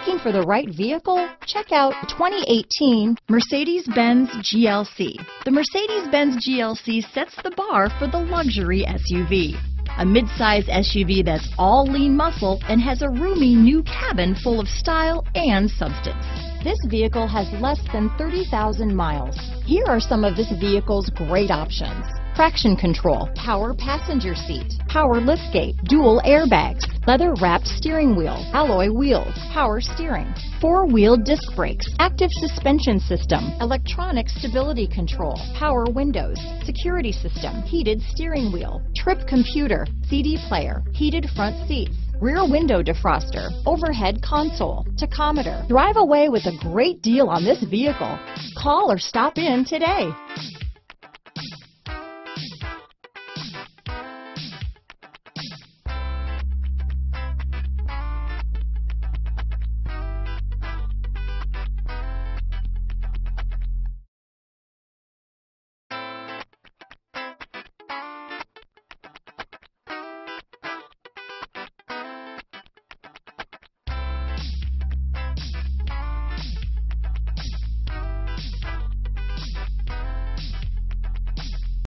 Looking for the right vehicle? Check out 2018 Mercedes-Benz GLC. The Mercedes-Benz GLC sets the bar for the luxury SUV. A midsize SUV that's all lean muscle and has a roomy new cabin full of style and substance. This vehicle has less than 30,000 miles. Here are some of this vehicle's great options. Traction control, power passenger seat, power liftgate, dual airbags, leather wrapped steering wheel, alloy wheels, power steering, four wheel disc brakes, active suspension system, electronic stability control, power windows, security system, heated steering wheel, trip computer, CD player, heated front seats, rear window defroster, overhead console, tachometer. Drive away with a great deal on this vehicle. Call or stop in today.